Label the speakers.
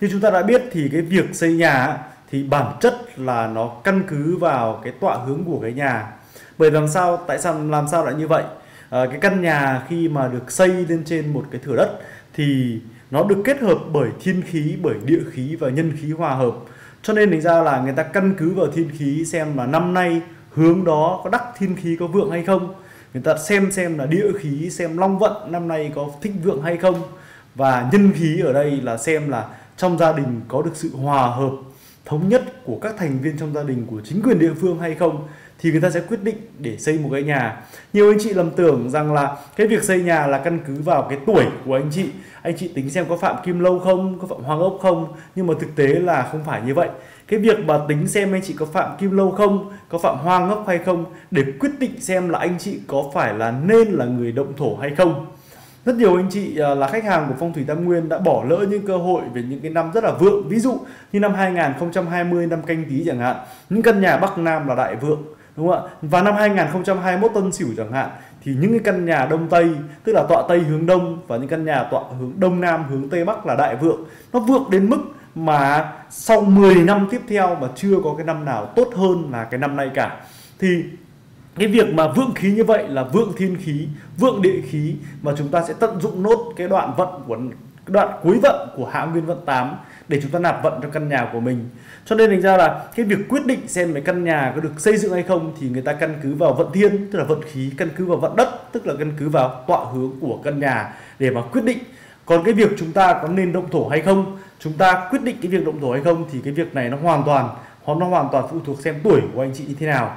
Speaker 1: Như chúng ta đã biết thì cái việc xây nhà thì bản chất là nó căn cứ vào cái tọa hướng của cái nhà. Bởi làm sao tại sao làm sao lại như vậy? À, cái căn nhà khi mà được xây lên trên một cái thửa đất thì nó được kết hợp bởi thiên khí, bởi địa khí và nhân khí hòa hợp. Cho nên thành ra là người ta căn cứ vào thiên khí xem là năm nay hướng đó có đắc thiên khí có vượng hay không. Người ta xem xem là địa khí xem long vận năm nay có thích vượng hay không. Và nhân khí ở đây là xem là trong gia đình có được sự hòa hợp, thống nhất của các thành viên trong gia đình của chính quyền địa phương hay không thì người ta sẽ quyết định để xây một cái nhà. Nhiều anh chị lầm tưởng rằng là cái việc xây nhà là căn cứ vào cái tuổi của anh chị. Anh chị tính xem có phạm kim lâu không, có phạm hoàng ốc không, nhưng mà thực tế là không phải như vậy. Cái việc mà tính xem anh chị có phạm kim lâu không, có phạm hoang ốc hay không để quyết định xem là anh chị có phải là nên là người động thổ hay không rất nhiều anh chị à, là khách hàng của phong thủy tam nguyên đã bỏ lỡ những cơ hội về những cái năm rất là vượng. Ví dụ như năm 2020 năm canh tí chẳng hạn, những căn nhà bắc nam là đại vượng, đúng không ạ? Và năm 2021 tân sửu chẳng hạn, thì những cái căn nhà đông tây, tức là tọa tây hướng đông và những căn nhà tọa hướng đông nam, hướng tây bắc là đại vượng. Nó vượng đến mức mà sau 10 năm tiếp theo mà chưa có cái năm nào tốt hơn là cái năm nay cả. Thì cái việc mà vượng khí như vậy là vượng thiên khí, vượng địa khí mà chúng ta sẽ tận dụng nốt cái đoạn vận của đoạn cuối vận của hạ nguyên vận 8 để chúng ta nạp vận cho căn nhà của mình. Cho nên thành ra là cái việc quyết định xem cái căn nhà có được xây dựng hay không thì người ta căn cứ vào vận thiên, tức là vận khí, căn cứ vào vận đất, tức là căn cứ vào tọa hướng của căn nhà để mà quyết định. Còn cái việc chúng ta có nên động thổ hay không, chúng ta quyết định cái việc động thổ hay không thì cái việc này nó hoàn toàn, nó hoàn toàn phụ thuộc xem tuổi của anh chị như thế nào.